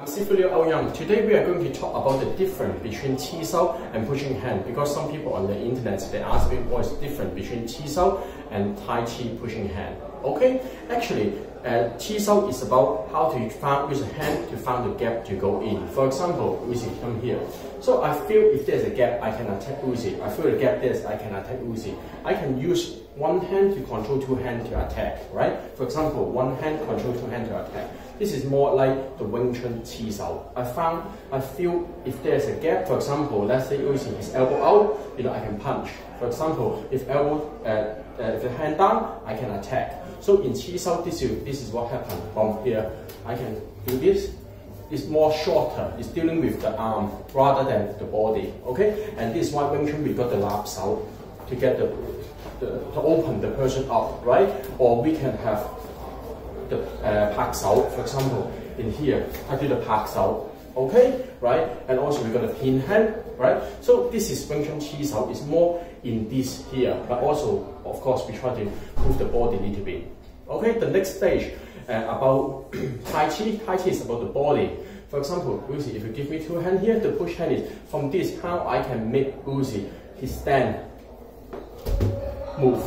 I'm Sifu Leo Au Yeung. Today we are going to talk about the difference between Chi and pushing hand because some people on the internet they ask me what is different between Chi and Tai Chi pushing hand. Okay, actually uh, Chi is about how to find use a hand to find the gap to go in. For example, Uzi come here. So I feel if there's a gap, I can attack Uzi. I feel the gap there's, I can attack Uzi. I can use one hand to control two hands to attack, right? For example, one hand control two hands to attack. This is more like the Wing Chun Shao. I found, I feel if there's a gap, for example, let's say using his elbow out, you know, I can punch. For example, if elbow, uh, uh, if the hand down, I can attack. So in Shao, this is, this is what happened from here. I can do this. It's more shorter. It's dealing with the arm rather than the body. Okay, and this is why we got the lap Sau to get the, the to open the person up, right? Or we can have the uh, Pak Sau, for example, in here. I do the Pak Sau okay, right? And also we got a pin hand, right? So this is Wing Chun Chi Sau is more in this here, but also, of course, we try to move the body a little bit. Okay, the next stage uh, about Tai Chi, Tai Chi is about the body. For example, Uzi, if you give me two hands here, the push hand is from this, how I can make Uzi, his stand, move,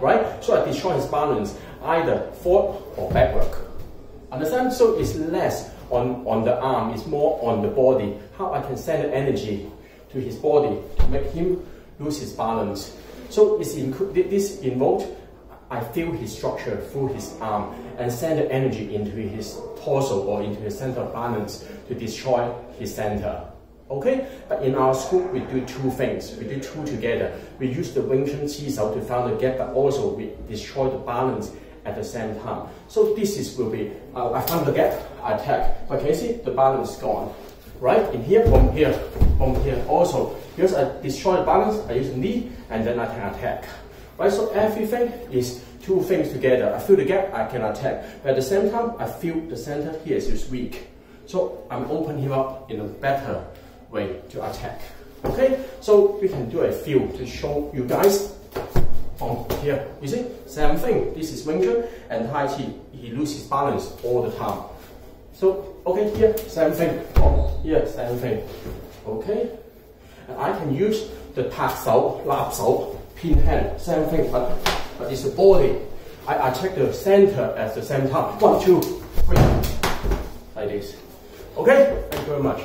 right? So I destroy his balance, either forward or backward. Understand? So it's less on, on the arm, it's more on the body. How I can send the energy to his body to make him lose his balance. So it's this involved, I feel his structure through his arm and send the energy into his torso or into his center of balance to destroy his center. Okay, but in our school we do two things. We do two together. We use the Wing Chun Chi Sau to find the gap, but also we destroy the balance at the same time. So this is will be, uh, I find the gap, I attack. But can you see the balance is gone? Right? In here, from here, from here also. Because I destroy the balance, I use knee and then I can attack. Right? So everything is two things together. I feel the gap, I can attack. But at the same time, I feel the center here is weak. So I'm opening him up in a better way to attack. Okay? So we can do a few to show you guys on here. You see, same thing. This is Wing Chun and Tai Chi. He loses balance all the time. So, okay, here, same thing. Oh, here, same thing. Okay. And I can use the Tak Shao, Lap Sau, pin hand, same thing, but, but it's the body. I attack the center at the same time. One, two, three. Like this. Okay, thank you very much.